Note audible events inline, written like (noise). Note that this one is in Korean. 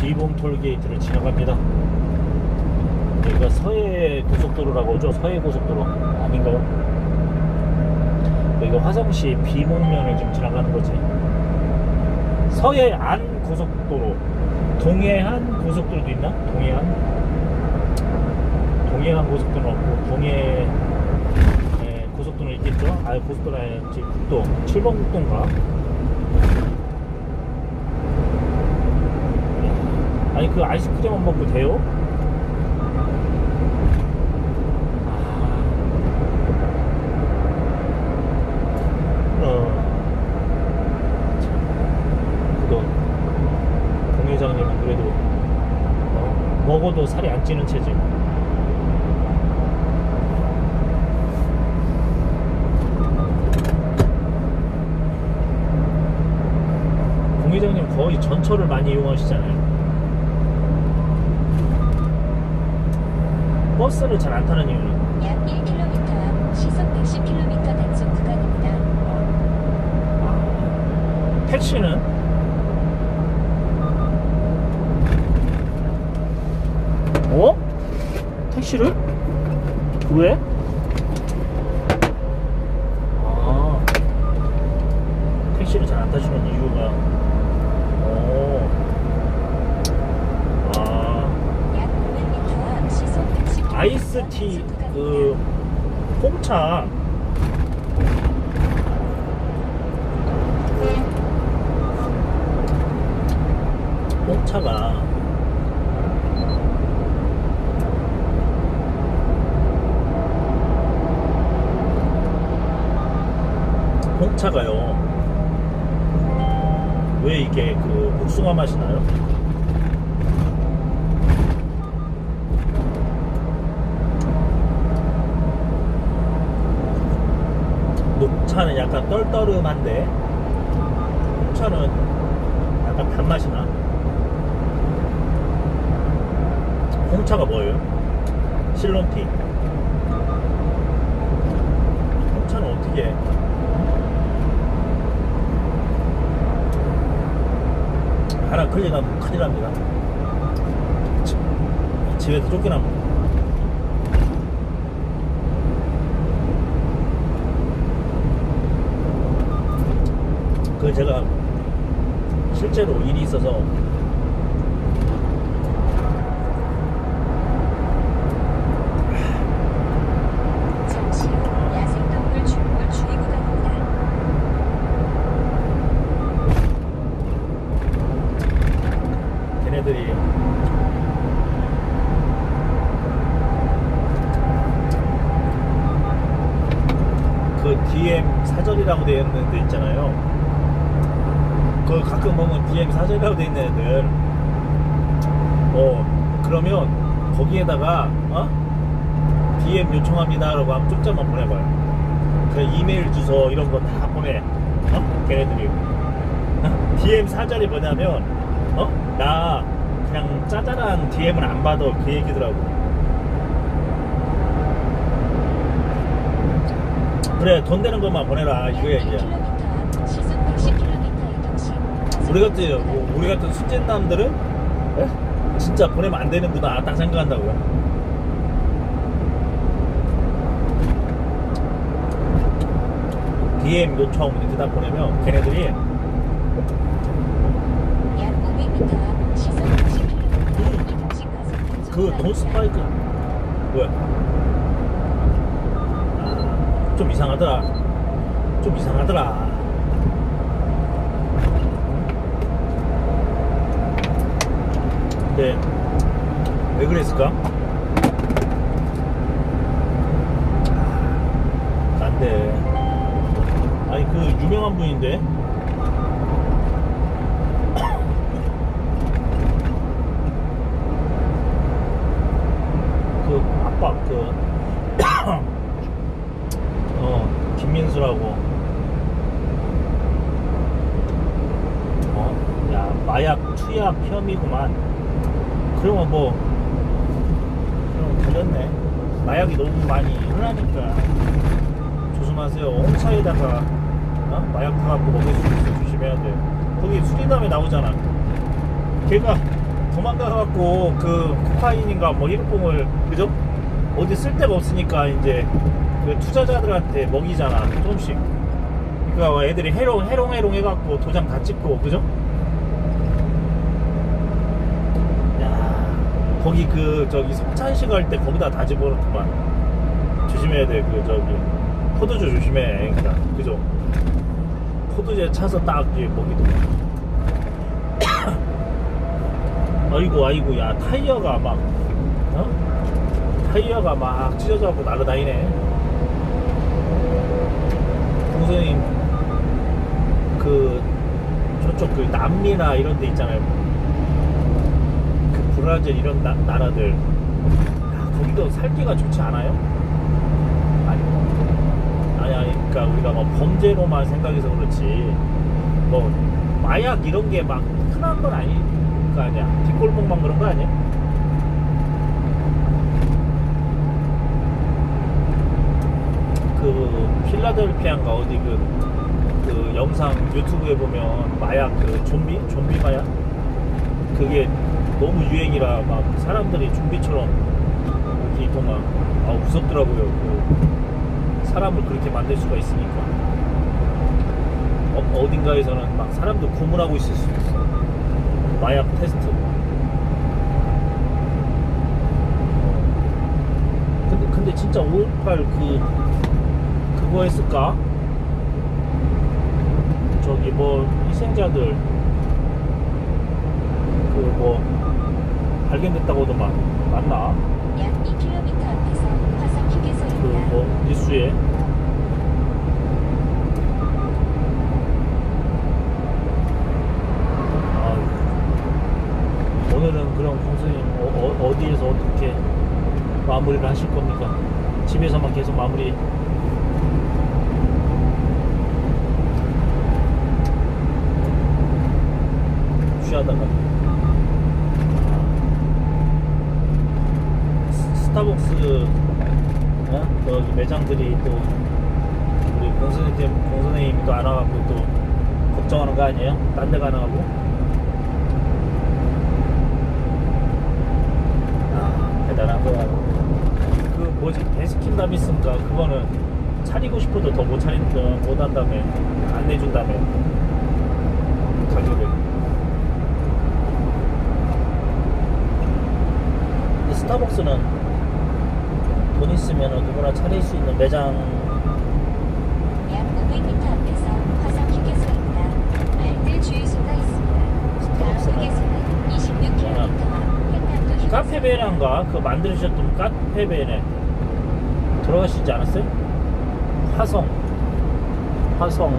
비봉 톨게이트를 지나갑니다. 여기가 서해 고속도로라고 하죠. 서해 고속도로 아닌가요? 여기가 화성시 비봉면을 지금 지나가는 거지. 서해안 고속도로, 동해안 고속도로도 있나? 동해안? 동해안 고속도로 없고 동해 에, 고속도로 있겠죠? 아 고속도로 아니지 국도 7번 국도인가? 아니 그 아이스크림만 먹고 돼요? 아, 어, 참, 그거 공 회장님은 그래도 어, 먹어도 살이 안 찌는 체질. 공 회장님 거의 전철을 많이 이용하시잖아요. 버스를 잘 안 타는 이유는 약 1km 앞 시속 110km 단속 구간입니다. 택시는 어? 택시를? 왜? 아 택시를 잘 안 타시는 이유가 어. 아 약 500m 앞 시속 110km 아이스티 그 홍차 홍차가 홍차가요 왜 이게 그 복숭아 맛이 나요? 녹차는 약간 떨떠름한데? 홍차는 약간 단맛이 나? 홍차가 뭐예요? 실론티. 홍차는 어떻게 해? 하나 클릭하면 큰일 납니다. 지- 집에서 쫓겨납니 그 제가 실제로 일이 있어서 그 DM 사절이라고 되어 있는 데 있잖아요. 그 가끔 보면 DM 사절이라고 되어 있는 애들. 어, 그러면 거기에다가, 어? DM 요청합니다 라고 하면 쪽자만 보내봐요. 그 이메일 주소 이런 거 다 보내. 어? 걔네들이. DM 사절이 뭐냐면, 어? 나 그냥 짜잘한 DM을 안 받아. 그 얘기더라고. 그래, 돈 되는 것만 보내라. 약 이거야, 이제. 우리 같은 우리 같은 수진남들은 에? 진짜 보내면 안 되는구나 딱 생각한다고요. DM 요청 이렇게 다 보내면 걔네들이 약 500m 앞 시속 110km 이동 시 과속 그돈 스파이크 뭐야? 아, 좀 이상하더라. 좀 이상하더라. 근데 왜 그랬을까? 아, 난데 아니 그 유명한 분인데? 그 아빠 그 (coughs) 어, 김민수라고. 어, 야 마약 투약 혐의구만 그러면 뭐 그럼 걸렸네 마약이 너무 많이 흔하니까 조심하세요 홍차에다가 어? 마약 타갖고 먹을 수 있어 조심해야 돼 거기 수리남에 나오잖아 걔가 도망가갖고 그 코카인인가 뭐 히로뽕을 그죠? 어디 쓸 데가 없으니까 이제 그 투자자들한테 먹이잖아 조금씩. 그러니까 애들이 해롱 해롱 해롱 해갖고 도장 다 찍고 그죠? 거기 그 저기 석찬시 갈때 거기다 다 집어넣더만 조심해야 돼 그 저기 포도주 조심해 그러니까 그죠? 포도주에 차서 딱 이렇게 먹이더만. (coughs) 아이고 아이고 야 타이어가 막 어? 타이어가 막 찢어져갖고 날아다니네 동생님 그 저쪽 그 남미나 이런 데 있잖아요 그 브라질 이런 나, 나라들. 야, 거기도 살기가 좋지 않아요? 아니 아니 아니 그러니까 우리가 뭐 범죄로만 생각해서 그렇지. 뭐 마약 이런 게 막 흔한 건 아닐 거 아니야. 뒷골목만 그런 거 아니야? 그 필라델피아인가 어디 그, 그 영상 유튜브에 보면 마약 그 좀비? 좀비 마약? 그게 너무 유행이라 막 사람들이 좀비처럼 이렇게 있더만 아 무섭더라고요. 그 사람을 그렇게 만들 수가 있으니까. 어, 어딘가에서는 막 사람들 고문하고 있을 수 있어. 마약 테스트. 근데 근데 진짜 5.18그 그거 했을까? 저기 뭐 희생자들 그 뭐 발견됐다고도만 맞나? 약 2km 앞에서 화성 그 휴게소입니다. 뭐 뉴스에 아유, 오늘은 그럼 공수님 어, 디에서 어떻게 마무리를 하실 겁니까? 집에서만 계속 마무리 쉬하다가 아, 스- 스타벅스 어? 거기 매장들이 또 우리 공선생님 공선생님이 또 안 와갖고 또 걱정하는 거 아니에요? 딴 데가 안 와가고? 아 대단한 거야 그 뭐지? 베스킨 라빈스인가? 그거는 차리고 싶어도 더 못 차린다 못 한다며 안 내준다며 가격을. 스타벅스는 돈 있으면 누구나 차릴 수 있는 매장 약 500m 앞에서 화성 휴게소입니다. 발들 주유소가 있습니다. 다음 스타벅스는 휴게소는 26km 앞 횡단도 휴게소. 카페베란가 그 만드셨던 카페베네 들어가시지 않았어요? 화성 화성